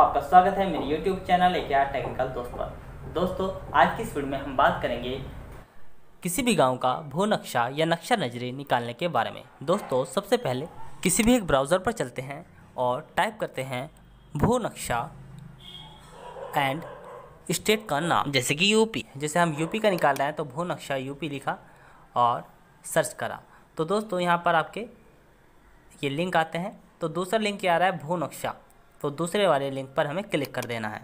आपका स्वागत है मेरे YouTube चैनल एक यार टेक्निकल दोस्त पर। दोस्तों, आज की इस वीडियो में हम बात करेंगे किसी भी गाँव का भू नक्शा या नक्शा नजरी निकालने के बारे में। दोस्तों, सबसे पहले किसी भी एक ब्राउज़र पर चलते हैं और टाइप करते हैं भू नक्शा एंड स्टेट का नाम। जैसे कि यूपी जैसे हम यूपी का निकाल रहे हैं तो भू नक्शा यूपी लिखा और सर्च करा। तो दोस्तों, यहाँ पर आपके ये लिंक आते हैं। तो दूसरा लिंक क्या आ रहा है? भू नक्शा। तो दूसरे वाले लिंक पर हमें क्लिक कर देना है।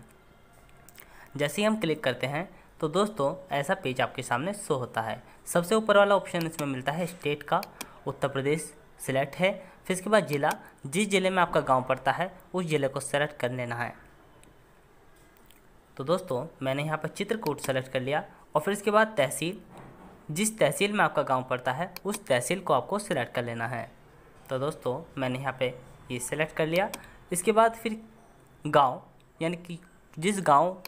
जैसे ही हम क्लिक करते हैं तो दोस्तों, ऐसा पेज आपके सामने शो होता है। सबसे ऊपर वाला ऑप्शन इसमें मिलता है स्टेट का। उत्तर प्रदेश सिलेक्ट है। फिर इसके बाद ज़िला। जिस ज़िले में आपका गाँव पड़ता है, उस ज़िले को सेलेक्ट कर लेना है। तो दोस्तों, मैंने यहाँ पर चित्रकूट सेलेक्ट कर लिया और फिर इसके बाद तहसील। जिस तहसील में आपका गाँव पड़ता है, उस तहसील को आपको सिलेक्ट कर लेना है। तो दोस्तों, मैंने यहाँ पे ये सिलेक्ट कर लिया। इसके बाद फिर गाँव, यानी कि जिस गाँव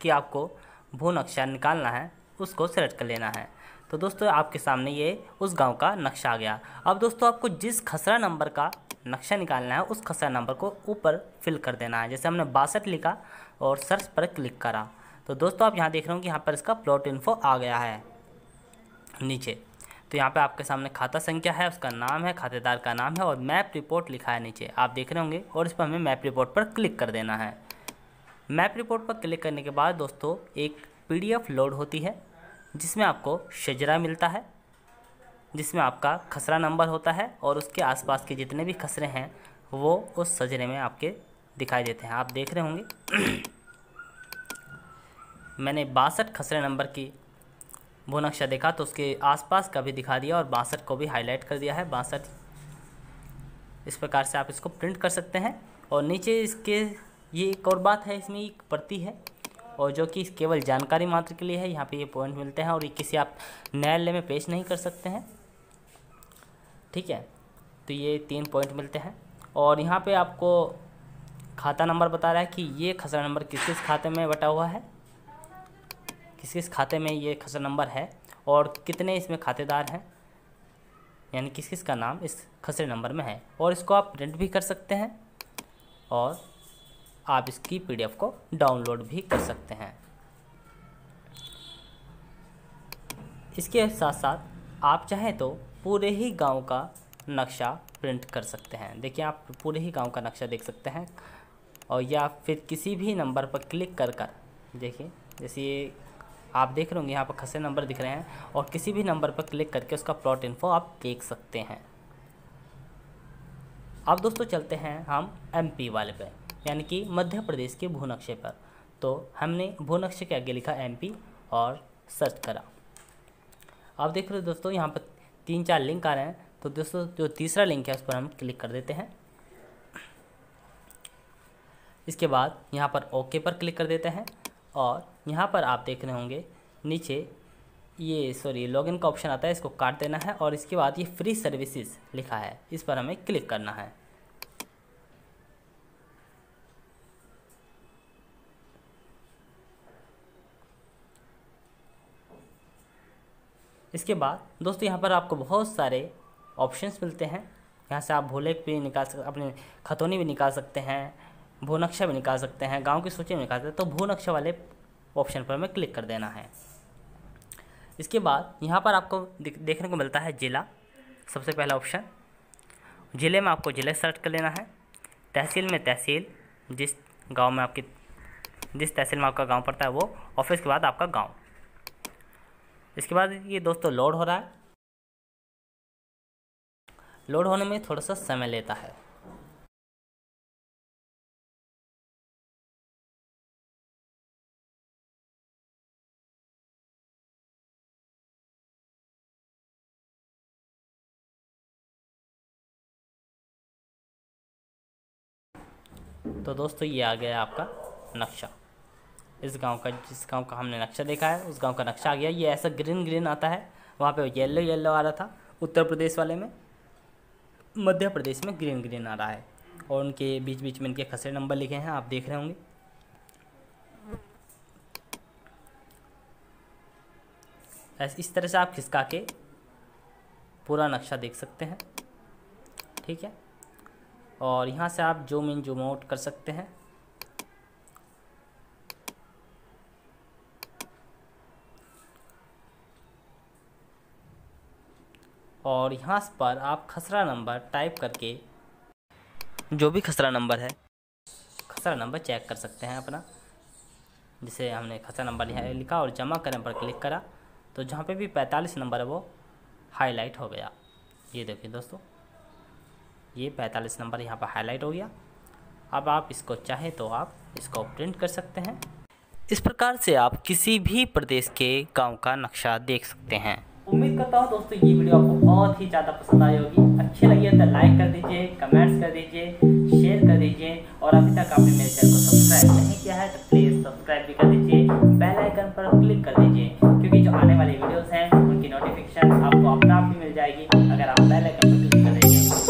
की आपको भू नक्शा निकालना है, उसको सेलेक्ट कर लेना है। तो दोस्तों, आपके सामने ये उस गाँव का नक्शा आ गया। अब दोस्तों, आपको जिस खसरा नंबर का नक्शा निकालना है, उस खसरा नंबर को ऊपर फिल कर देना है। जैसे हमने बासठ लिखा और सर्च पर क्लिक करा। तो दोस्तों, आप यहाँ देख रहे हो कि यहाँ पर इसका प्लॉट इन्फो आ गया है। नीचे। तो यहाँ पे आपके सामने खाता संख्या है, उसका नाम है, खातेदार का नाम है और मैप रिपोर्ट लिखा है नीचे। आप देख रहे होंगे और इस पर हमें मैप रिपोर्ट पर क्लिक कर देना है। मैप रिपोर्ट पर क्लिक करने के बाद दोस्तों, एक पीडीएफ लोड होती है, जिसमें आपको शजरा मिलता है, जिसमें आपका खसरा नंबर होता है और उसके आसपास के जितने भी खसरे हैं, वो उस सजरे में आपके दिखाई देते हैं। आप देख रहे होंगे। मैंने बासठ खसरे नंबर की वो नक्शा देखा तो उसके आसपास का भी दिखा दिया और बासठ को भी हाईलाइट कर दिया है, बासठ। इस प्रकार से आप इसको प्रिंट कर सकते हैं। और नीचे इसके, ये एक और बात है, इसमें एक प्रति है, और जो कि केवल जानकारी मात्र के लिए है। यहाँ पे ये पॉइंट मिलते हैं और ये किसी आप न्यायालय में पेश नहीं कर सकते हैं। ठीक है तो ये तीन पॉइंट मिलते हैं। और यहाँ पे आपको खाता नंबर बता रहा है कि ये खसरा नंबर किस किस खाते में बटा हुआ है? किस किस खाते में ये खसरा नंबर है और कितने इसमें खातेदार हैं? यानी किस किस का नाम इस खसरे नंबर में है? और इसको आप प्रिंट भी कर सकते हैं और आप इसकी पीडीएफ को डाउनलोड भी कर सकते हैं। इसके साथ साथ आप चाहें तो पूरे ही गाँव का नक्शा प्रिंट कर सकते हैं। देखिए, आप पूरे ही गाँव का नक्शा देख सकते हैं और या फिर किसी भी नंबर पर क्लिक कर कर देखिए, जैसे ये आप देख रहे होंगे, यहाँ पर खसे नंबर दिख रहे हैं और किसी भी नंबर पर क्लिक करके उसका प्लॉट इन्फो आप देख सकते हैं। अब दोस्तों चलते हैं हम एमपी वाले पे, यानी कि मध्य प्रदेश के भूनक्शे पर। तो हमने भूनक्शे के आगे लिखा एमपी और सर्च करा। आप देख रहे हो दोस्तों, यहाँ पर तीन चार लिंक आ रहे हैं तो दोस्तों जो तीसरा लिंक है उस पर हम क्लिक कर देते हैं। इसके बाद यहाँ पर ओके पर क्लिक कर देते हैं और यहाँ पर आप देख रहे होंगे, नीचे ये सॉरी लॉगिन का ऑप्शन आता है, इसको काट देना है और इसके बाद ये फ्री सर्विसेज़ लिखा है, इस पर हमें क्लिक करना है। इसके बाद दोस्तों, यहाँ पर आपको बहुत सारे ऑप्शंस मिलते हैं। यहाँ से आप भोले भी निकाल सकते अपने खतौनी भी निकाल सकते हैं भू नक्शा भी निकाल सकते हैं, गाँव की सूची में निकाल सकते हैं। तो भू नक्शा वाले ऑप्शन पर हमें क्लिक कर देना है। इसके बाद यहाँ पर आपको देखने को मिलता है ज़िला। सबसे पहला ऑप्शन, ज़िले में आपको ज़िले सेलेक्ट कर लेना है। तहसील में तहसील, जिस गाँव में आपकी, जिस तहसील में आपका गाँव पड़ता है वो, ऑफ़िस के बाद आपका गाँव। इसके बाद ये दोस्तों लोड हो रहा है। लोड होने में थोड़ा सा समय लेता है। तो दोस्तों, ये आ गया आपका नक्शा। इस गाँव का, जिस गाँव का हमने नक्शा देखा है, उस गाँव का नक्शा आ गया। ये ऐसा ग्रीन ग्रीन आता है, वहाँ पे येलो येलो आ रहा था, उत्तर प्रदेश वाले में। मध्य प्रदेश में ग्रीन ग्रीन आ रहा है, और उनके बीच बीच में इनके खसरे नंबर लिखे हैं, आप देख रहे होंगे। ऐसे, इस तरह से आप खिसका के पूरा नक्शा देख सकते हैं। ठीक है? और यहाँ से आप जूम इन जूम आउट कर सकते हैं। और यहाँ पर आप खसरा नंबर टाइप करके जो भी खसरा नंबर है, खसरा नंबर चेक कर सकते हैं अपना। जिसे हमने खसरा नंबर यहाँ लिखा और जमा करने पर क्लिक करा तो जहाँ पे भी 45 नंबर है वो हाईलाइट हो गया। ये देखिए दोस्तों। ये पैंतालीस नंबर यहाँ पर हाईलाइट हो गया। अब आप इसको चाहें तो आप इसको प्रिंट कर सकते हैं। इस प्रकार से आप किसी भी प्रदेश के गाँव का नक्शा देख सकते हैं। उम्मीद करता हूँ दोस्तों ये वीडियो आपको बहुत ही ज़्यादा पसंद आई होगी। अच्छी लगी है तो लाइक कर दीजिए कमेंट्स कर दीजिए शेयर कर दीजिए और अभी तक आपने मेरे चैनल को सब्सक्राइब नहीं किया है तो प्लीज़ सब्सक्राइब भी कर दीजिए। बेल आइकन पर क्लिक कर दीजिए क्योंकि जो आने वाली वीडियोस हैं, उनकी नोटिफिकेशन आपको अपना आप भी मिल जाएगी। अगर आप बेल आइकन पर क्लिक कर देंगे